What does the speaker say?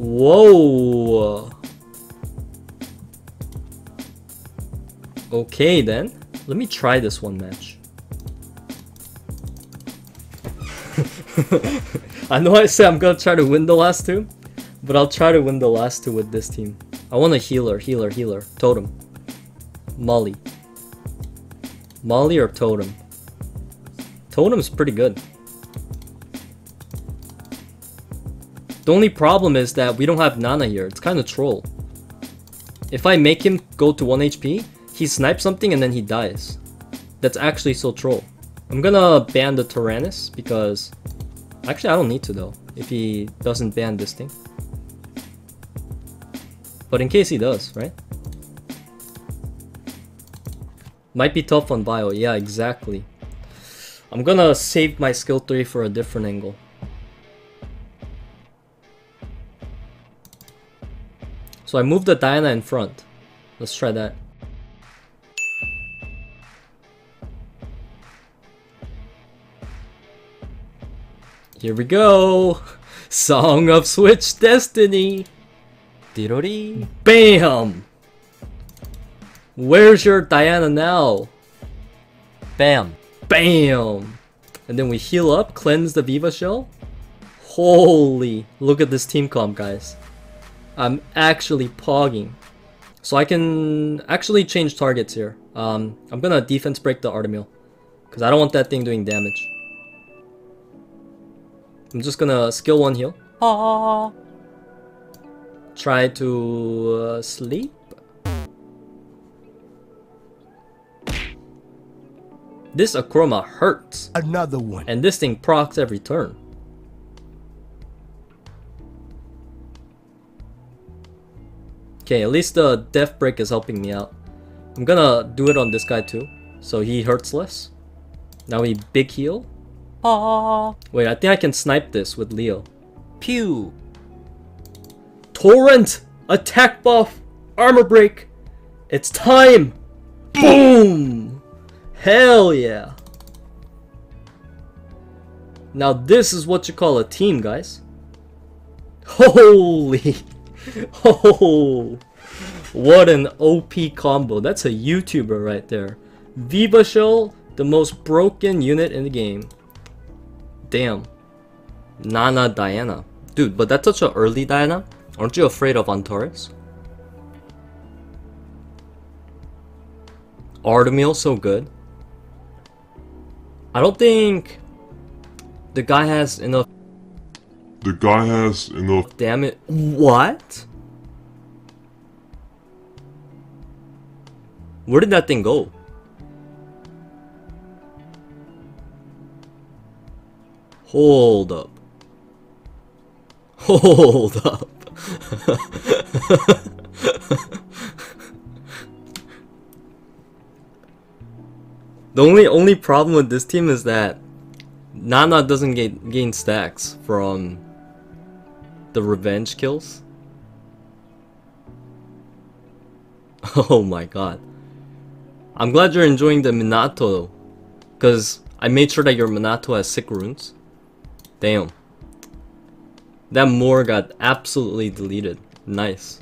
Whoa. Okay then. Let me try this one match. I know I said I'm gonna try to win the last two, but I'll try to win the last two with this team. I want a healer, healer, healer. Totem. Molly. Molly or Totem? Totem's pretty good. The only problem is that we don't have Nana here. It's kind of troll. If I make him go to 1 HP, he snipes something and then he dies. That's actually so troll. I'm gonna ban the Tyrannus because... Actually, I don't need to though, if he doesn't ban this thing. But in case he does, right? Might be tough on bio, yeah, exactly. I'm gonna save my skill 3 for a different angle. So I moved the Diana in front. Let's try that. Here we go! Song of Switch Destiny! Dirori. BAM! Where's your Diana now? Bam. BAM! And then we heal up, cleanse the Vivachel. Holy, look at this team comp, guys. I'm actually pogging. So I can actually change targets here. Um, I'm gonna defense break the Artamiel. Because I don't want that thing doing damage. I'm just gonna skill one heal. Ah. Try to uh, sleep. This Akroma hurts. Another one. And this thing procs every turn. Okay, at least the death break is helping me out. I'm gonna do it on this guy too, so he hurts less. Now we big heal. Ah. Wait, I think I can snipe this with Leo. Pew. Torrent! Attack buff! Armor break! It's time! Boom! Hell yeah! Now this is what you call a team, guys. Holy! Oh! What an OP combo. That's a YouTuber right there. Vivachel, the most broken unit in the game. Damn. Nana Diana. Dude, but that's such an early Diana. Aren't you afraid of Antares? Artamiel so good. I don't think the guy has enough The guy has enough. damn it. What? Where did that thing go? Hold up. Hold up. the only only problem with this team is that Nana doesn't gain gain stacks from the revenge kills. Oh my god. I'm glad you're enjoying the Minato though. because I made sure that your Minato has sick runes. Damn. That more got absolutely deleted. Nice.